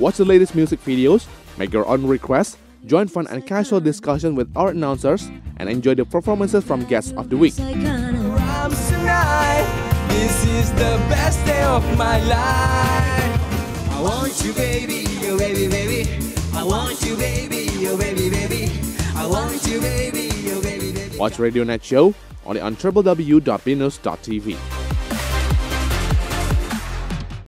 Watch the latest music videos, make your own requests, join fun and casual discussion with our announcers, and enjoy the performances from guests of the week. This is the best day of my life. I want you, baby, oh baby, baby. I want you, baby, oh baby, baby. I want you, baby, oh baby, baby. Watch Radionet Show only on www.binus.tv.